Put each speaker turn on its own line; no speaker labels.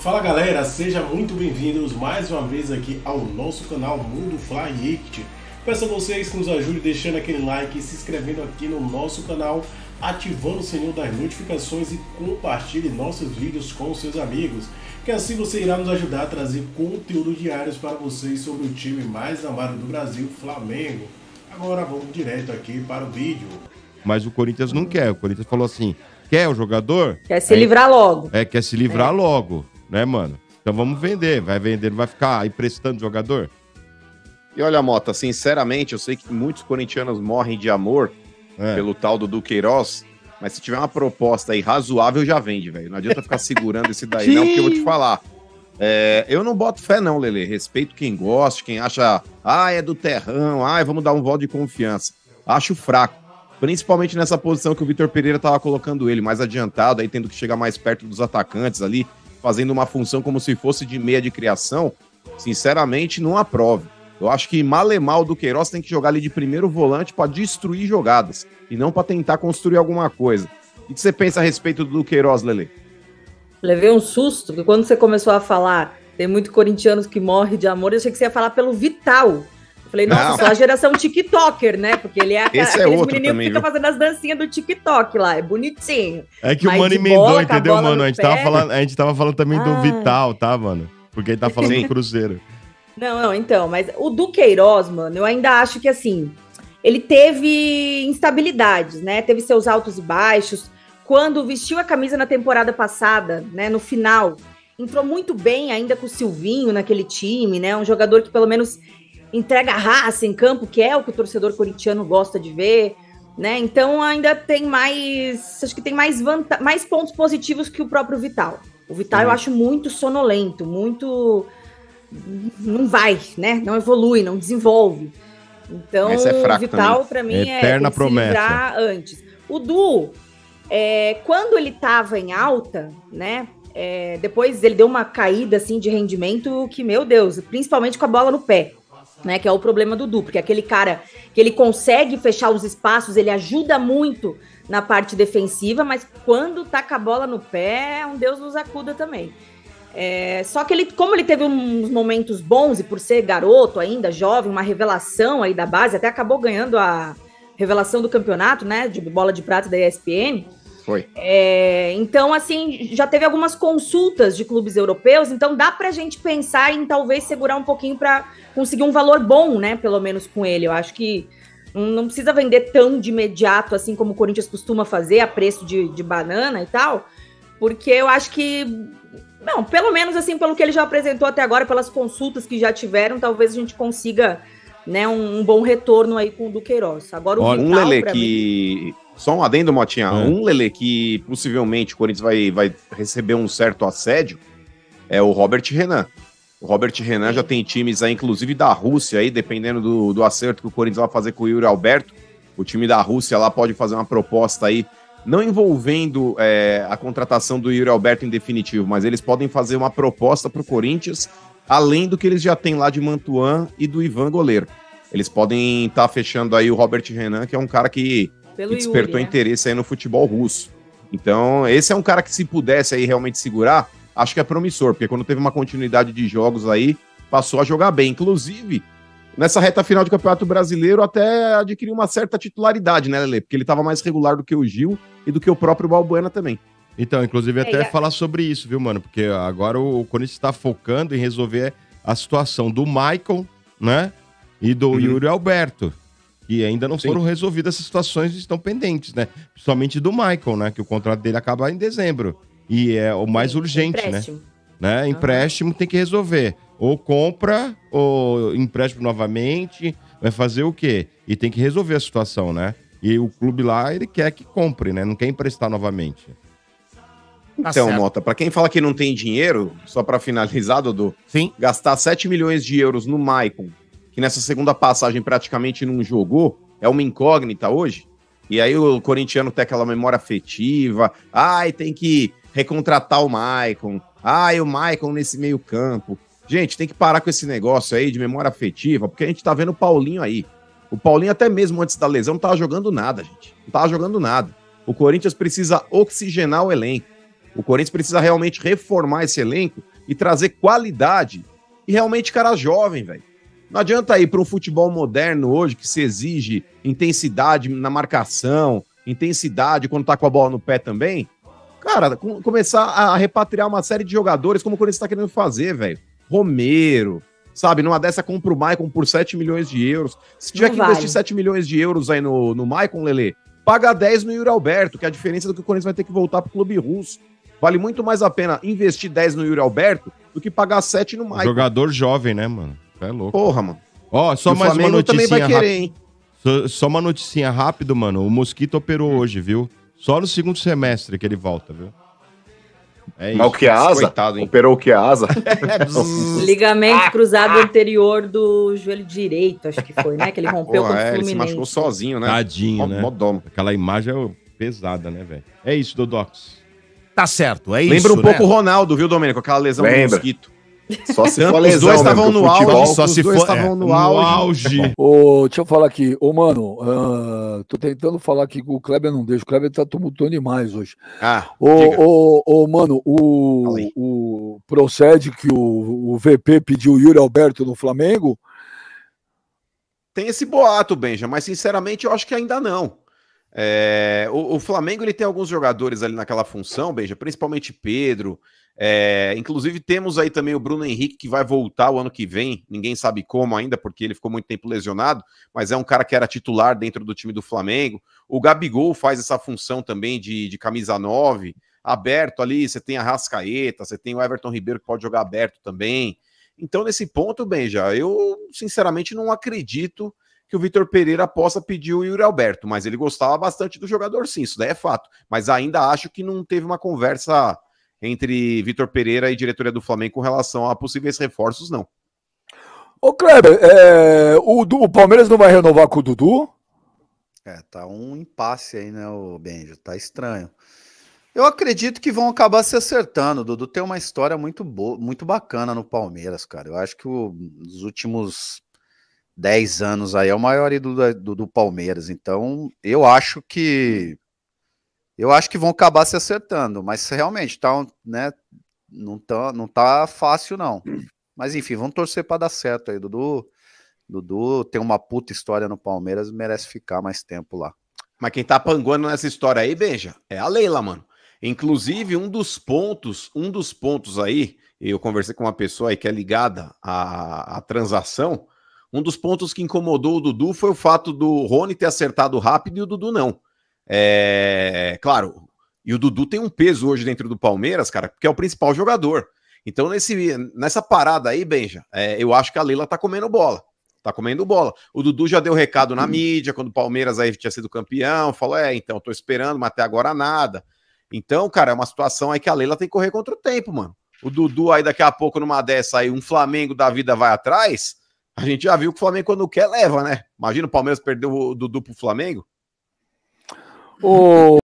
Fala galera, sejam muito bem-vindos mais uma vez aqui ao nosso canal Mundo Fly Ict. Peço a vocês que nos ajudem deixando aquele like e se inscrevendo aqui no nosso canal, ativando o sininho das notificações e compartilhe nossos vídeos com seus amigos, que assim você irá nos ajudar a trazer conteúdo diários para vocês sobre o time mais amado do Brasil, Flamengo. Agora vamos direto aqui para o vídeo.
Mas o Corinthians não quer. O Corinthians falou assim: quer o jogador?
Quer se Aí, livrar logo.
É, quer se livrar é. logo, né, mano? Então vamos vender. Vai vender, não vai ficar emprestando jogador?
E olha, Mota, sinceramente, eu sei que muitos corintianos morrem de amor é. pelo tal do Duqueiroz, mas se tiver uma proposta aí razoável, já vende, velho. Não adianta ficar segurando esse daí, não, porque eu vou te falar. É, eu não boto fé, não, Lele. Respeito quem gosta, quem acha, ah, é do terrão, ah, vamos dar um voto de confiança. Acho fraco. Principalmente nessa posição que o Vitor Pereira estava colocando ele, mais adiantado, aí tendo que chegar mais perto dos atacantes ali, fazendo uma função como se fosse de meia de criação. Sinceramente, não aprovo. Eu acho que Malemal do Queiroz tem que jogar ali de primeiro volante para destruir jogadas e não para tentar construir alguma coisa. O que você pensa a respeito do Queiroz, Lele?
Levei um susto, porque quando você começou a falar, tem muito corintianos que morre de amor, eu achei que você ia falar pelo Vital. Falei, nossa, não. só a geração TikToker, né? Porque ele é
Esse é aqueles é menininhos
que fica fazendo as dancinhas do TikTok lá, é bonitinho.
É que Mas o Mano emendou, entendeu, mano? A gente, tava falando, a gente tava falando também ah. do Vital, tá, mano? Porque ele tá falando do Cruzeiro.
Não, não, então, mas o Duqueiroz, mano, eu ainda acho que assim, ele teve instabilidades, né? Teve seus altos e baixos quando vestiu a camisa na temporada passada, né, no final, entrou muito bem ainda com o Silvinho naquele time, né? Um jogador que pelo menos entrega raça em campo, que é o que o torcedor corintiano gosta de ver, né? Então ainda tem mais, acho que tem mais mais pontos positivos que o próprio Vital. O Vital uhum. eu acho muito sonolento, muito não vai, né? Não evolui, não desenvolve. Então, é o Vital para mim é
eterna promessa.
antes. O Du é, quando ele estava em alta, né? É, depois ele deu uma caída assim de rendimento que, meu Deus, principalmente com a bola no pé, né? Que é o problema do Du, porque aquele cara que ele consegue fechar os espaços, ele ajuda muito na parte defensiva, mas quando com a bola no pé, um Deus nos acuda também. É, só que ele, como ele teve uns momentos bons e por ser garoto ainda, jovem, uma revelação aí da base, até acabou ganhando a revelação do campeonato, né? De bola de prata da ESPN.
Foi.
É, então, assim, já teve algumas consultas de clubes europeus, então dá pra gente pensar em talvez segurar um pouquinho para conseguir um valor bom, né? Pelo menos com ele. Eu acho que não precisa vender tão de imediato, assim como o Corinthians costuma fazer, a preço de, de banana e tal, porque eu acho que. Não, pelo menos assim, pelo que ele já apresentou até agora, pelas consultas que já tiveram, talvez a gente consiga né, um, um bom retorno aí com o Duqueiroz. Agora o
Olha, Vital, um Lele que mim... Só um adendo, Motinha. É. Um Lele que possivelmente o Corinthians vai, vai receber um certo assédio é o Robert Renan. O Robert Renan já tem times aí, inclusive da Rússia, aí, dependendo do, do acerto que o Corinthians vai fazer com o Yuri Alberto. O time da Rússia lá pode fazer uma proposta aí, não envolvendo é, a contratação do Yuri Alberto em definitivo, mas eles podem fazer uma proposta para o Corinthians, além do que eles já têm lá de Mantuan e do Ivan Goleiro. Eles podem estar tá fechando aí o Robert Renan, que é um cara que pelo que despertou Yuri, né? interesse aí no futebol russo. Então, esse é um cara que se pudesse aí realmente segurar, acho que é promissor, porque quando teve uma continuidade de jogos aí, passou a jogar bem. Inclusive, nessa reta final de Campeonato Brasileiro, até adquiriu uma certa titularidade, né, Lele? Porque ele estava mais regular do que o Gil e do que o próprio Balbuena também.
Então, inclusive, até é, falar sobre isso, viu, mano? Porque agora o Corinthians está focando em resolver a situação do Michael, né? E do uhum. Yuri Alberto. E ainda não Sim. foram resolvidas essas situações estão pendentes, né? Principalmente do Michael, né? Que o contrato dele acaba em dezembro. E é o mais urgente, né? empréstimo. né? né? Empréstimo tem que resolver. Ou compra, ou empréstimo novamente. Vai fazer o quê? E tem que resolver a situação, né? E o clube lá, ele quer que compre, né? Não quer emprestar novamente.
Tá então, Mota, para quem fala que não tem dinheiro, só para finalizar, Dudu,
Sim.
gastar 7 milhões de euros no Maicon que nessa segunda passagem praticamente não jogou, é uma incógnita hoje. E aí o corintiano tem aquela memória afetiva, ai, tem que recontratar o Maicon, ai, o Maicon nesse meio campo. Gente, tem que parar com esse negócio aí de memória afetiva, porque a gente tá vendo o Paulinho aí. O Paulinho até mesmo antes da lesão não tava jogando nada, gente. Não tava jogando nada. O Corinthians precisa oxigenar o elenco. O Corinthians precisa realmente reformar esse elenco e trazer qualidade e realmente cara jovem, velho. Não adianta ir para um futebol moderno hoje que se exige intensidade na marcação, intensidade quando tá com a bola no pé também. Cara, com, começar a repatriar uma série de jogadores como o Corinthians tá querendo fazer, velho. Romero, sabe? Numa dessa compra o Maicon por 7 milhões de euros. Se tiver Não que vale. investir 7 milhões de euros aí no, no Maicon, Lele, paga 10 no Yuri Alberto, que é a diferença do que o Corinthians vai ter que voltar pro clube russo. Vale muito mais a pena investir 10 no Yuri Alberto do que pagar 7 no Maicon.
Jogador jovem, né, mano? É louco.
Porra, mano.
Ó, só mais uma notícia. também vai querer, hein? Só, só, uma noticinha rápido, mano. O Mosquito operou hoje, viu? Só no segundo semestre que ele volta, viu?
É Mas o que é asa? Coitado, Operou o que é asa?
Ligamento cruzado anterior do joelho direito, acho que foi, né? Que ele rompeu Porra, com o é, Ele se
machucou sozinho, né?
Tadinho, né? Modom. Aquela imagem é pesada, né, velho? É isso, Dodox.
Tá certo, é Lembra isso. Lembra um né? pouco o Ronaldo, viu, Domênico? Aquela lesão
Lembra. do mosquito.
Só se for lesão, os dois estavam no auge, só se
for estavam no, auge.
Ô, deixa eu falar aqui, ô mano, uh, tô tentando falar aqui com o Kleber não deixa, o Kleber tá tumultuando demais hoje. Ah, ô, ô, ô, mano, o, o procede que o, o VP pediu o Yuri Alberto no Flamengo?
Tem esse boato, Benja, mas sinceramente eu acho que ainda não. É, o, o, Flamengo ele tem alguns jogadores ali naquela função, Benja, principalmente Pedro, é, inclusive, temos aí também o Bruno Henrique, que vai voltar o ano que vem. Ninguém sabe como ainda, porque ele ficou muito tempo lesionado, mas é um cara que era titular dentro do time do Flamengo. O Gabigol faz essa função também de, de camisa 9, aberto ali. Você tem a Rascaeta, você tem o Everton Ribeiro que pode jogar aberto também. Então, nesse ponto, Benja, eu sinceramente não acredito que o Vitor Pereira possa pedir o Yuri Alberto, mas ele gostava bastante do jogador, sim, isso daí é fato. Mas ainda acho que não teve uma conversa entre Vitor Pereira e diretoria do Flamengo com relação a possíveis reforços, não.
Ô Kleber, é, o, o, Palmeiras não vai renovar com o Dudu?
É, tá um impasse aí, né, o Benjo? Tá estranho. Eu acredito que vão acabar se acertando. O Dudu tem uma história muito boa, muito bacana no Palmeiras, cara. Eu acho que o, nos últimos 10 anos aí é o maior ídolo do, do Palmeiras. Então, eu acho que eu acho que vão acabar se acertando, mas realmente tá, né, não tá, não tá fácil não. Mas enfim, vamos torcer para dar certo aí, Dudu. Dudu tem uma puta história no Palmeiras, merece ficar mais tempo lá.
Mas quem tá panguando nessa história aí, Benja, é a Leila, mano. Inclusive, um dos pontos, um dos pontos aí, eu conversei com uma pessoa aí que é ligada à, à transação. Um dos pontos que incomodou o Dudu foi o fato do Rony ter acertado rápido e o Dudu não. É, claro, e o Dudu tem um peso hoje dentro do Palmeiras, cara, porque é o principal jogador. Então, nesse, nessa parada aí, Benja, é, eu acho que a Leila tá comendo bola. Tá comendo bola. O Dudu já deu recado na hum. mídia, quando o Palmeiras aí tinha sido campeão, falou: é, então, tô esperando, mas até agora nada. Então, cara, é uma situação aí que a Leila tem que correr contra o tempo, mano. O Dudu aí daqui a pouco, numa dessa aí, um Flamengo da vida vai atrás. A gente já viu que o Flamengo, quando quer, leva, né? Imagina o Palmeiras perder o Dudu pro Flamengo.
O